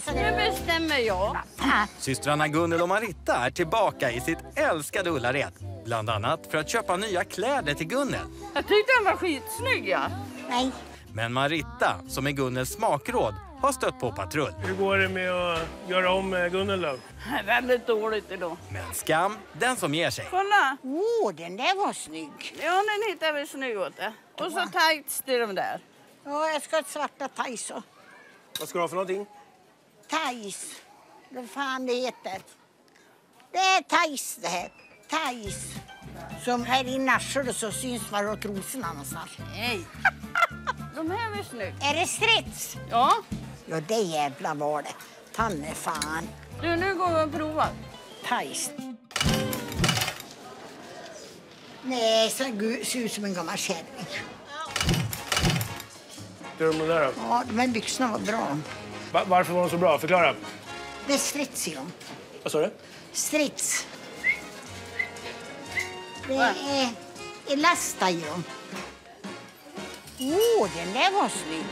så Nu bestämmer jag. Systrarna Gunnel och Maritta är tillbaka i sitt älskade Ullared. Bland annat för att köpa nya kläder till Gunnel. Jag tyckte den var skitsnygg ja. Nej, Men Maritta, som är Gunnels smakråd, har stött på patrull. Hur går det med att göra om eh, Gunnel då? Väldigt dåligt idag. Men skam, den som ger sig. Kolla! åh den där var snygg. Ja, den hittade vi snygg åt det. Och så tights till de där. Ja, jag ska ha ett svarta och Vad ska du ha för någonting? Tajs. Vad fan det heter. Det är tajs det här. Tajs. Som här i Narsor så syns man åt rosorna någonstans. Nej. De här är snygg. Är det strids? Ja. Ja, det jävla var det. Tanne fan. Du, nu går vi och provar. Tajs. Nej, så gu- ser ut som en gammal kärring. Gör de det där då? Ja, de här byxorna var bra. Va- varför var de så bra? Förklara. Det är strids i dem. Vad sa du? Strids. Det är elasta i dem. Åh, den där var snygg.